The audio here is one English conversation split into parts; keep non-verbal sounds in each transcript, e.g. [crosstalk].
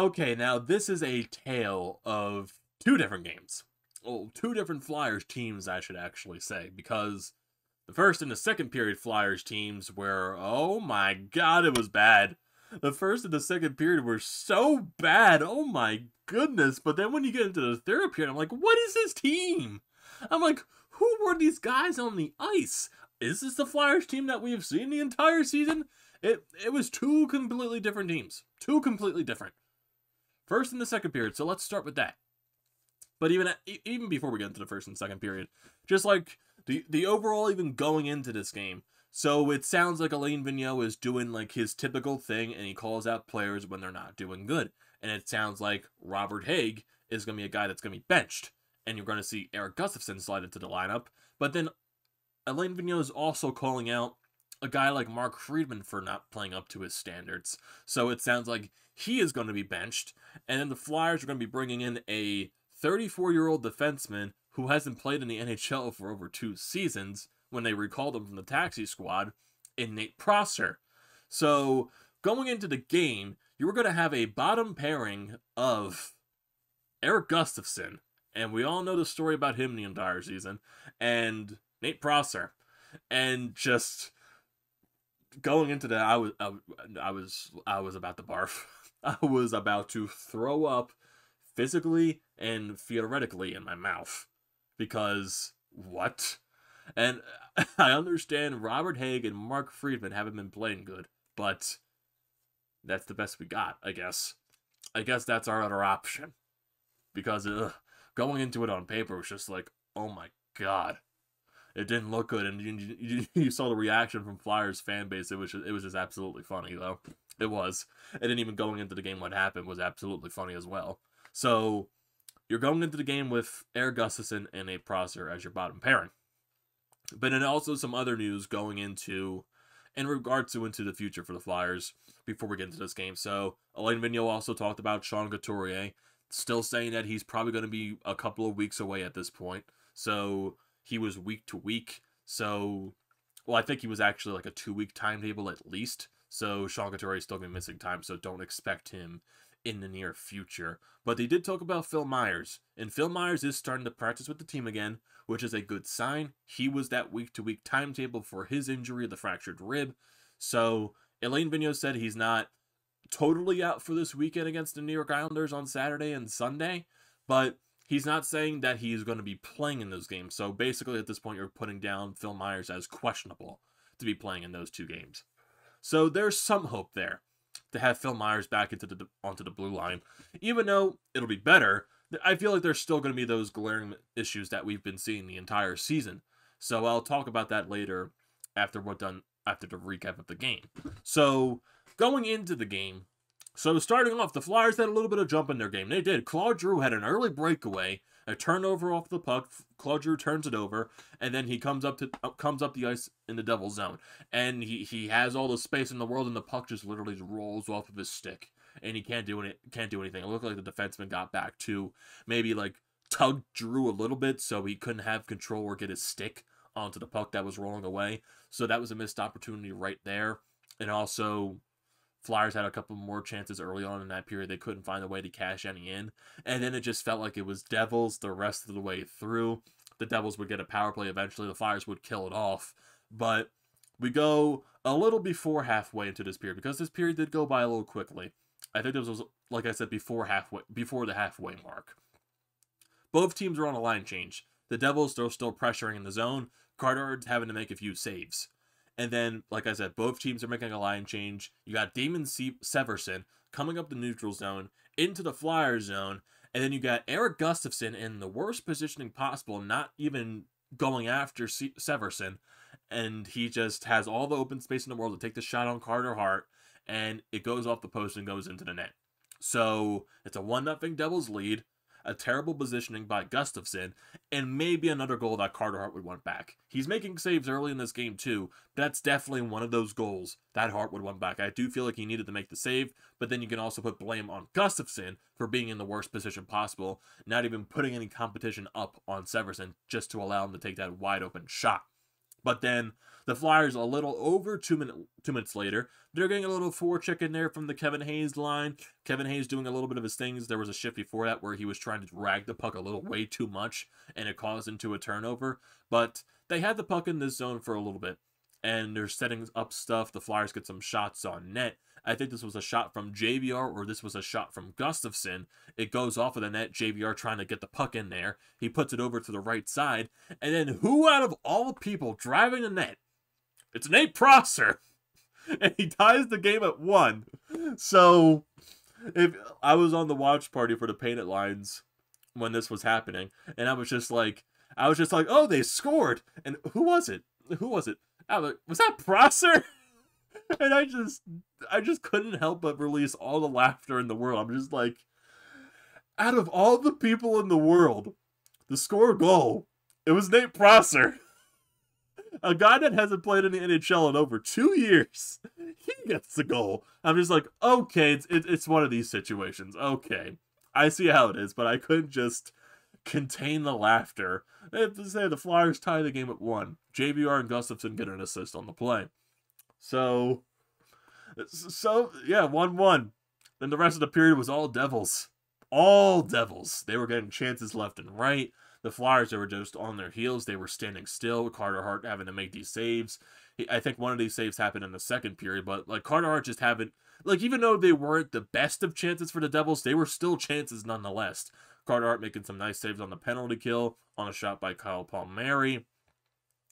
okay, now this is a tale of two different games. Well, two different Flyers teams, I should actually say, because the first and the second period Flyers teams were, oh my god, it was bad. The first and the second period were so bad. Oh my goodness. But then when you get into the third period, I'm like, what is this team? I'm like, who were these guys on the ice? Is this the Flyers team that we have seen the entire season? It it was two completely different teams. Two completely different. First and the second period. So let's start with that. But even even before we get into the first and second period, just like the the overall even going into this game. So it sounds like Alain Vigneault is doing like his typical thing and he calls out players when they're not doing good. And it sounds like Robert Hägg is going to be a guy that's going to be benched. And you're going to see Erik Gustafsson slide into the lineup. But then Alain Vigneault is also calling out a guy like Mark Friedman for not playing up to his standards. So it sounds like he is going to be benched. And then the Flyers are going to be bringing in a 34 year old defenseman who hasn't played in the NHL for over two seasons when they recalled him from the taxi squad in Nate Prosser. So going into the game, you were going to have a bottom pairing of Erik Gustafsson, and we all know the story about him the entire season, and Nate Prosser, and just going into that, I was I, I was I was about to barf. [laughs] I was about to throw up physically and theoretically in my mouth because what? And [laughs] I understand Robert Hägg and Mark Friedman haven't been playing good, but that's the best we got, I guess. I guess that's our other option. Because ugh, going into it on paper was just like, oh my god. It didn't look good, and you, you, [laughs] you saw the reaction from Flyers fan base. It was just, it was just absolutely funny, though. It was, and then even going into the game, what happened was absolutely funny as well. So you're going into the game with Erik Gustafsson and a Prosser as your bottom pairing. But then also some other news going into in regards to into the future for the Flyers before we get into this game. So Alain Vigneault also talked about Sean Couturier, still saying that he's probably going to be a couple of weeks away at this point. So he was week to week. So, well, I think he was actually like a two week timetable at least. So Sean Couturier is still going to be missing time. So don't expect him in the near future. But they did talk about Phil Myers, and Phil Myers is starting to practice with the team again, which is a good sign. He was that week to week timetable for his injury, the fractured rib. So Alain Vigneault said he's not totally out for this weekend against the New York Islanders on Saturday and Sunday, but he's not saying that he's going to be playing in those games. So basically, at this point, you're putting down Phil Myers as questionable to be playing in those two games. So there's some hope there to have Phil Myers back into the onto the blue line, even though it'll be better. I feel like there's still going to be those glaring issues that we've been seeing the entire season. So I'll talk about that later after we're done after the recap of the game. So going into the game, so starting off, the Flyers had a little bit of jump in their game. They did. Claude Giroux had an early breakaway, a turnover off the puck. Claude Giroux turns it over, and then he comes up to comes up the ice in the Devil's zone, and he he has all the space in the world, and the puck just literally rolls off of his stick, and he can't do any can't do anything. It looked like the defenseman got back to maybe like tugged Giroux a little bit, so he couldn't have control or get his stick onto the puck that was rolling away. So that was a missed opportunity right there, and also Flyers had a couple more chances early on in that period. They couldn't find a way to cash any in. And then it just felt like it was Devils the rest of the way through. The Devils would get a power play eventually. The Flyers would kill it off. But we go a little before halfway into this period because this period did go by a little quickly. I think this was, like I said, before halfway, before the halfway mark. Both teams were on a line change. The Devils are still pressuring in the zone. Carter's having to make a few saves. And then, like I said, both teams are making a line change. You got Damon Se- Severson coming up the neutral zone into the flyer zone. And then you got Erik Gustafsson in the worst positioning possible, not even going after Se- Severson. And he just has all the open space in the world to take the shot on Carter Hart. And it goes off the post and goes into the net. So it's a 1 0 Devils lead a terrible positioning by Gustafsson, and maybe another goal that Carter Hart would want back. He's making saves early in this game too. That's definitely one of those goals that Hart would want back. I do feel like he needed to make the save, but then you can also put blame on Gustafsson for being in the worst position possible, not even putting any competition up on Severson just to allow him to take that wide open shot. But then the Flyers, a little over two, minute, two minutes later, they're getting a little forecheck in there from the Kevin Hayes line. Kevin Hayes doing a little bit of his things. There was a shift before that where he was trying to drag the puck a little way too much, and it caused into a turnover. But they had the puck in this zone for a little bit, and they're setting up stuff. The Flyers get some shots on net. I think this was a shot from JVR or this was a shot from Gustafsson. It goes off of the net. JVR trying to get the puck in there. He puts it over to the right side. And then who out of all the people driving the net? It's Nate Prosser. [laughs] And he ties the game at one. So if I was on the watch party for the painted lines when this was happening, and I was just like I was just like, oh, they scored. And who was it? Who was it? I Was, like, was that Prosser? [laughs] and I just I just couldn't help but release all the laughter in the world. I'm just like out of all the people in the world, the score goal, it was Nate Prosser. [laughs] A guy that hasn't played in the NHL in over two years. [laughs] He gets the goal. I'm just like, okay, it's, it, it's one of these situations. Okay. I see how it is, but I couldn't just contain the laughter. They have to say the Flyers tie the game at one. JVR and Gustafsson get an assist on the play. So, so yeah, one one. Then the rest of the period was all Devils, all Devils. They were getting chances left and right. The Flyers, they were just on their heels. They were standing still. Carter Hart having to make these saves. I think one of these saves happened in the second period, but like Carter Hart just haven't like even though they weren't the best of chances for the Devils, they were still chances nonetheless. Carter Hart making some nice saves on the penalty kill on a shot by Kyle Palmieri.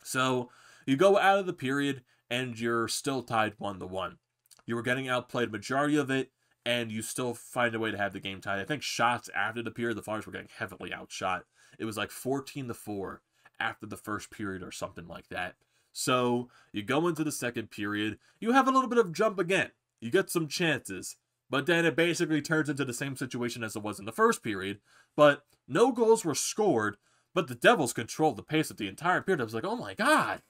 So you go out of the period and you're still tied one to one. You were getting outplayed majority of it, and you still find a way to have the game tied. I think shots after the period, the Flyers were getting heavily outshot. It was like 14 to 4 after the first period or something like that. So you go into the second period, you have a little bit of jump again. You get some chances, but then it basically turns into the same situation as it was in the first period. But no goals were scored, but the Devils controlled the pace of the entire period. I was like, oh my god,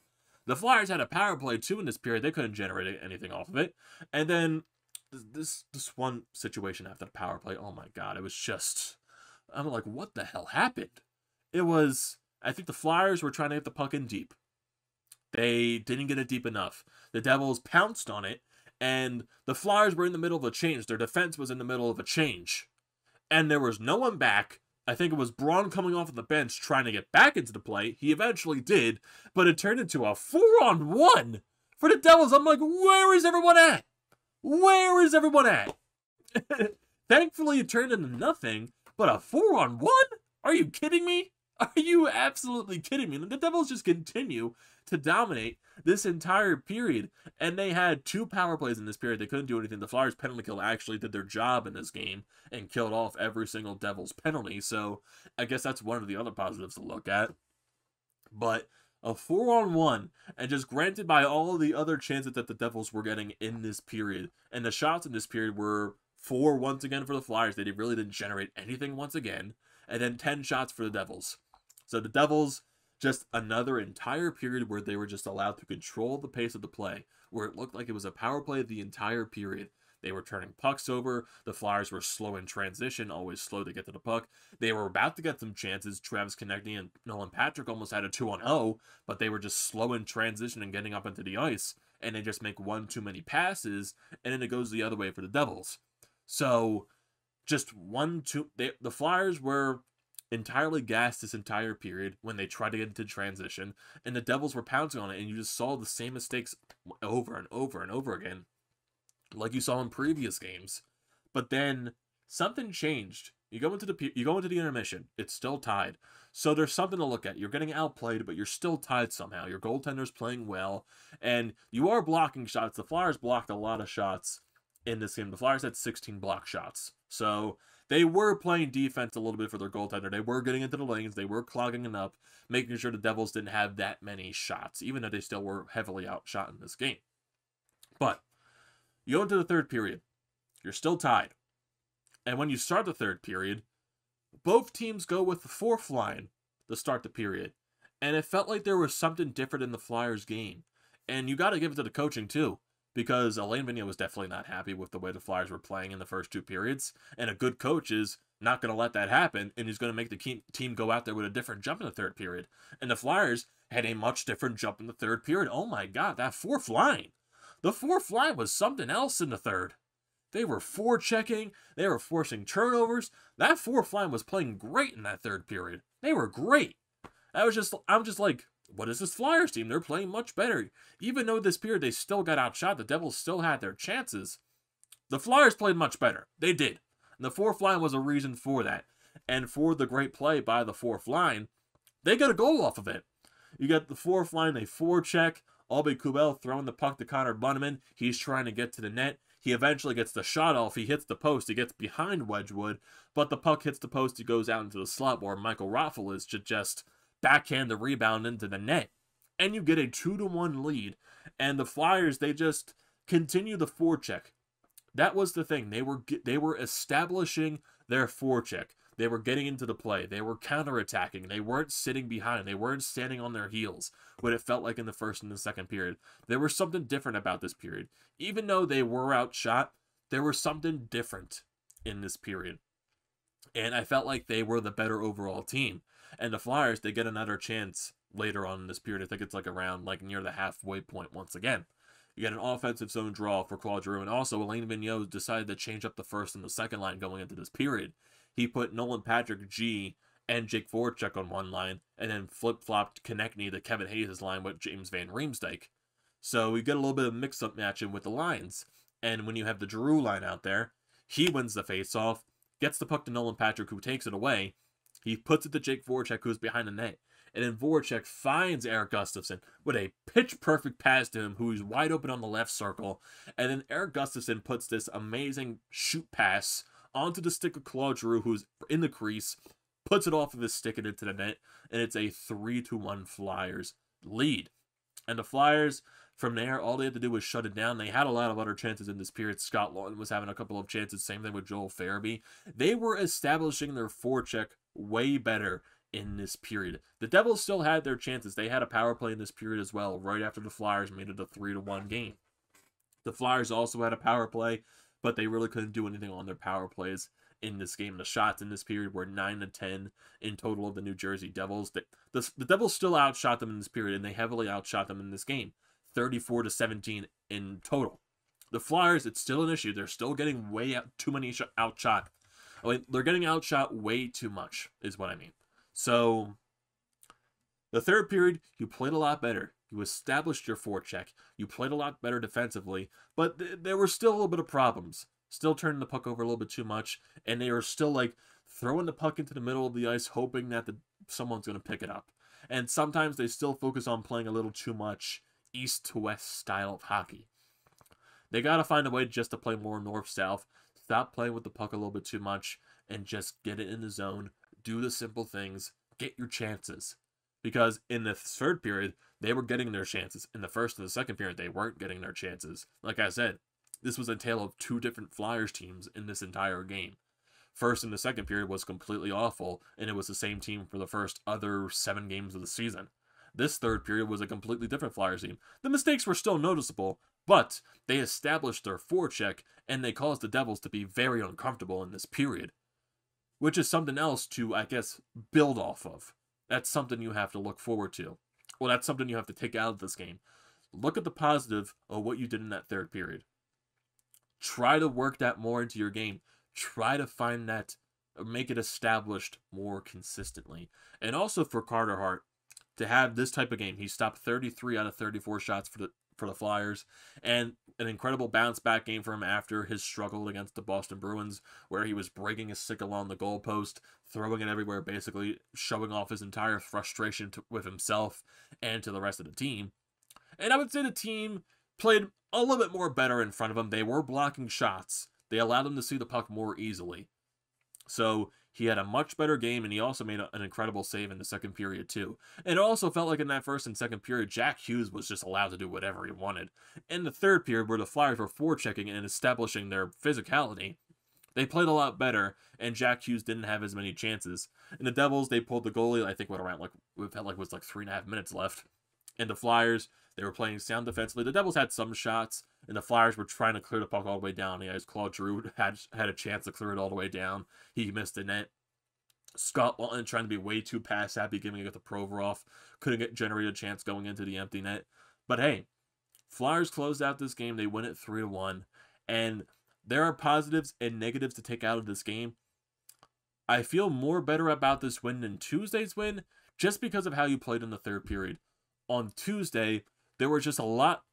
the Flyers had a power play too in this period. They couldn't generate anything off of it. And then this this one situation after the power play, oh my god, it was just I'm like, what the hell happened? It was I think the Flyers were trying to get the puck in deep. They didn't get it deep enough. The Devils pounced on it, and the Flyers were in the middle of a change. Their defense was in the middle of a change. And there was no one back, I think it was Braun coming off of the bench trying to get back into the play. He eventually did, but it turned into a four on one for the Devils. I'm like, where is everyone at? Where is everyone at? [laughs] Thankfully, it turned into nothing, but a four on one? Are you kidding me? [laughs] Are you absolutely kidding me? The Devils just continue to dominate this entire period, and they had two power plays in this period. They couldn't do anything. The Flyers penalty kill actually did their job in this game and killed off every single Devils penalty. So I guess that's one of the other positives to look at. But a four on one, and just granted by all the other chances that the Devils were getting in this period, and the shots in this period were four once again for the Flyers. They really didn't generate anything once again, and then 10 shots for the Devils. So the Devils, just another entire period where they were just allowed to control the pace of the play, where it looked like it was a power play the entire period. They were turning pucks over. The Flyers were slow in transition, always slow to get to the puck. They were about to get some chances. Travis Konecny and Nolan Patrick almost had a 2 on 0, but they were just slow in transition and getting up into the ice. And they just make one too many passes, and then it goes the other way for the Devils. So, just one, two. They, the Flyers were entirely gassed this entire period when they tried to get into transition, and the Devils were pouncing on it, and you just saw the same mistakes over and over and over again, like you saw in previous games. But then something changed. You go into the you go into the intermission. It's still tied. So there's something to look at. You're getting outplayed, but you're still tied somehow. Your goaltender's playing well, and you are blocking shots. The Flyers blocked a lot of shots in this game. The Flyers had 16 block shots. So they were playing defense a little bit for their goaltender. They were getting into the lanes. They were clogging it up, making sure the Devils didn't have that many shots, even though they still were heavily outshot in this game. But you go into the third period. You're still tied. And when you start the third period, both teams go with the fourth line to start the period. And it felt like there was something different in the Flyers game. And you got to give it to the coaching, too because Alain Vigneault was definitely not happy with the way the Flyers were playing in the first two periods. And a good coach is not going to let that happen, and he's going to make the team go out there with a different jump in the third period. And the Flyers had a much different jump in the third period. Oh my God, that fourth line. The fourth line was something else in the third. They were forechecking, they were forcing turnovers. That fourth line was playing great in that third period. They were great. I was just, I'm just like, what is this Flyers team? They're playing much better. Even though this period they still got outshot, the Devils still had their chances. The Flyers played much better. They did. And the fourth line was a reason for that. And for the great play by the fourth line, they got a goal off of it. You got the fourth line, a forecheck. Aube-Kubel throwing the puck to Connor Bunnaman. He's trying to get to the net. He eventually gets the shot off. He hits the post. He gets behind Wedgewood, but the puck hits the post. He goes out into the slot where Michael Raffl is to just backhand the rebound into the net. And you get a 2 to 1 lead. And the Flyers, they just continue the forecheck. That was the thing. They were they were establishing their forecheck. They were getting into the play. They were counterattacking. They weren't sitting behind. They weren't standing on their heels, what it felt like in the first and the second period. There was something different about this period. Even though they were outshot, there was something different in this period. And I felt like they were the better overall team. And the Flyers, they get another chance later on in this period. I think it's like around like near the halfway point once again. You get an offensive zone draw for Claude Giroux. And also, Alain Vigneault decided to change up the first and the second line going into this period. He put Nolan Patrick G and Jake Voracek on one line, and then flip flopped Konecny to Kevin Hayes' line with James Van Riemsdyk. So we get a little bit of mix up matching with the lines. And when you have the Giroux line out there, he wins the face-off, gets the puck to Nolan Patrick, who takes it away. He puts it to Jake Voracek, who's behind the net. And then Voracek finds Erik Gustafsson with a pitch perfect pass to him, who's wide open on the left circle. And then Erik Gustafsson puts this amazing shoot pass onto the stick of Claude Giroux, who's in the crease, puts it off of his stick and into the net. And it's a 3 to 1 Flyers lead. And the Flyers, from there, all they had to do was shut it down. They had a lot of other chances in this period. Scott Laughton was having a couple of chances. Same thing with Joel Farabee. They were establishing their forecheck way better in this period. The Devils still had their chances. They had a power play in this period as well, right after the Flyers made it a 3 to 1 game. The Flyers also had a power play, but they really couldn't do anything on their power plays in this game. The shots in this period were 9 to 10 in total of the New Jersey Devils. The, the, the Devils still outshot them in this period, and they heavily outshot them in this game 34 to 17 in total. The Flyers, it's still an issue. They're still getting way out, too many sh- outshot. I mean, they're getting outshot way too much, is what I mean. So, the third period, you played a lot better. You established your forecheck. You played a lot better defensively, but th- there were still a little bit of problems. Still turning the puck over a little bit too much, and they were still like throwing the puck into the middle of the ice, hoping that the, someone's going to pick it up. And sometimes they still focus on playing a little too much east to west style of hockey. They got to find a way just to play more north south. Stop playing with the puck a little bit too much and just get it in the zone do the simple things, get your chances. Because in the third period, they were getting their chances. In the first and the second period, they weren't getting their chances. Like I said, this was a tale of two different Flyers teams in this entire game. First and the second period was completely awful, and it was the same team for the first other seven games of the season. This third period was a completely different Flyers team. The mistakes were still noticeable, but they established their forecheck and they caused the Devils to be very uncomfortable in this period which is something else to, I guess, build off of. That's something you have to look forward to. Well, that's something you have to take out of this game. Look at the positive of what you did in that third period. Try to work that more into your game. Try to find that, make it established more consistently. And also for Carter Hart, to have this type of game, he stopped 33 out of 34 shots for the for the Flyers, and an incredible bounce back game for him after his struggle against the Boston Bruins, where he was breaking his stick along the goalpost, throwing it everywhere, basically showing off his entire frustration to, with himself and to the rest of the team. And I would say the team played a little bit more better in front of him. They were blocking shots. They allowed him to see the puck more easily. So he had a much better game, and he also made a, an incredible save in the second period, too. And it also felt like in that first and second period, Jack Hughes was just allowed to do whatever he wanted. In the third period, where the Flyers were forechecking and establishing their physicality, they played a lot better, and Jack Hughes didn't have as many chances. In the Devils, they pulled the goalie, I think, what around like, it felt like was like three and a half minutes left. And the Flyers, they were playing sound defensively. The Devils had some shots, and the Flyers were trying to clear the puck all the way down. Yeah, as Claude Giroux had had a chance to clear it all the way down, he missed the net. Scott Laughton trying to be way too pass happy, giving it to Provorov, couldn't get generated a chance going into the empty net. But hey, Flyers closed out this game. They win it three to one, and there are positives and negatives to take out of this game. I feel more better about this win than Tuesday's win, just because of how you played in the third period. On Tuesday, there was just a lot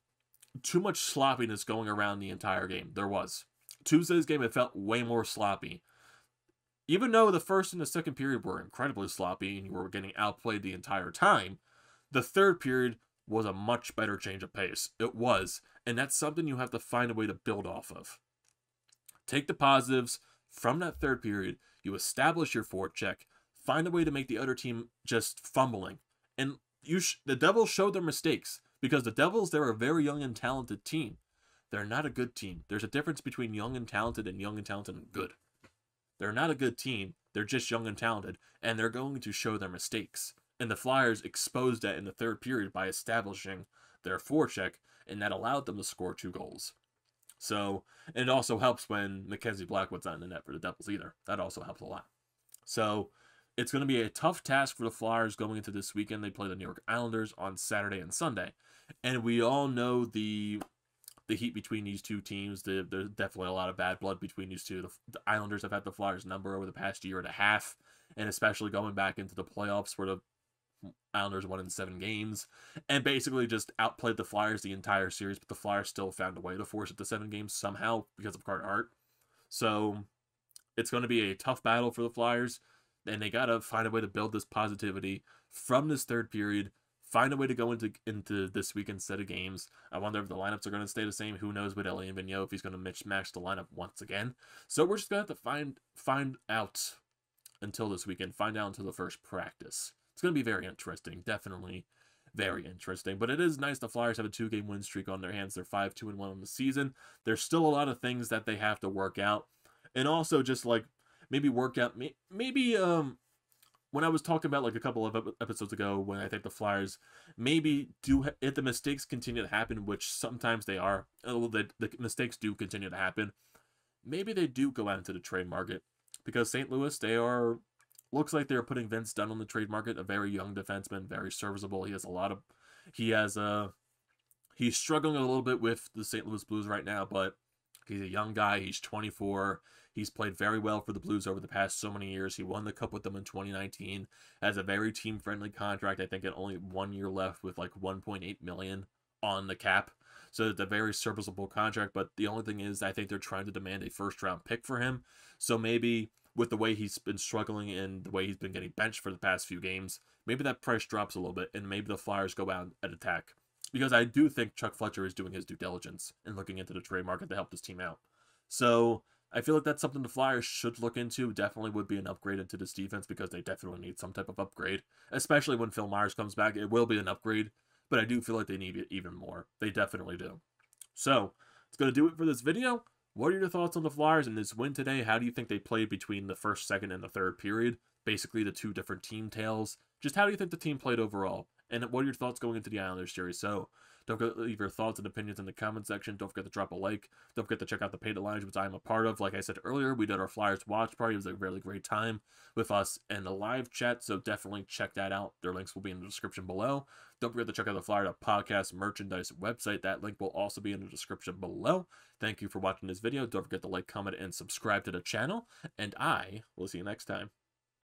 too much sloppiness going around the entire game. There was. Tuesday's game, it felt way more sloppy. Even though the first and the second period were incredibly sloppy and you were getting outplayed the entire time, the third period was a much better change of pace. It was. And that's something you have to find a way to build off of. Take the positives from that third period, you establish your forecheck, find a way to make the other team just fumbling. And you the Devils showed their mistakes because the Devils, they're a very young and talented team. They're not a good team. There's a difference between young and talented and young and talented and good. They're not a good team. They're just young and talented, and they're going to show their mistakes. And the Flyers exposed that in the third period by establishing their forecheck, and that allowed them to score two goals. So, it also helps when Mackenzie Blackwood's not in the net for the Devils either. That also helps a lot. So, it's going to be a tough task for the Flyers going into this weekend. They play the New York Islanders on Saturday and Sunday. And we all know the the heat between these two teams. The, there's definitely a lot of bad blood between these two. The, the, Islanders have had the Flyers number over the past year and a half, and especially going back into the playoffs where the Islanders won in seven games and basically just outplayed the Flyers the entire series, but the Flyers still found a way to force it to seven games somehow because of Carter Hart. So it's going to be a tough battle for the Flyers, and they got to find a way to build this positivity from this third period. Find a way to go into into this weekend's set of games. I wonder if the lineups are going to stay the same. Who knows with Alain Vigneault if he's going to mismatch the lineup once again. So we're just going to have to find find out until this weekend. Find out until the first practice. It's going to be very interesting. Definitely very interesting. But it is nice the Flyers have a two game win streak on their hands. They're 5 2 and 1 on the season. There's still a lot of things that they have to work out. And also just like maybe work out maybe um when I was talking about like a couple of episodes ago when I think the Flyers maybe do if the mistakes continue to happen, which sometimes they are, the, the mistakes do continue to happen. Maybe they do go out into the trade market because St. Louis they are looks like they're putting Vince Dunn on the trade market, a very young defenseman, very serviceable. He has a lot of he has a he's struggling a little bit with the St. Louis Blues right now, but he's a young guy. He's 24. He's played very well for the Blues over the past so many years. He won the cup with them in 2019. Has a very team friendly contract. I think at only one year left with like 1.8 million on the cap. So it's a very serviceable contract. But the only thing is, I think they're trying to demand a first round pick for him. So maybe with the way he's been struggling and the way he's been getting benched for the past few games, maybe that price drops a little bit and maybe the Flyers go out and attack. Because I do think Chuck Fletcher is doing his due diligence and looking into the trade market to help this team out. So I feel like that's something the Flyers should look into. Definitely would be an upgrade into this defense because they definitely need some type of upgrade. Especially when Phil Myers comes back. It will be an upgrade, but I do feel like they need it even more. They definitely do. So, it's going to do it for this video. What are your thoughts on the Flyers in this win today? How do you think they played between the first, second, and the third period? Basically, the two different team tales. Just how do you think the team played overall? And what are your thoughts going into the Islanders series? So, don't forget to leave your thoughts and opinions in the comment section. Don't forget to drop a like. Don't forget to check out the Painted Lines, which I'm a part of. Like I said earlier, we did our Flyers watch party. It was a really great time with us and the live chat, so definitely check that out. Their links will be in the description below. Don't forget to check out the Flyer Podcast merchandise website. That link will also be in the description below. Thank you for watching this video. Don't forget to like, comment, and subscribe to the channel. And I will see you next time.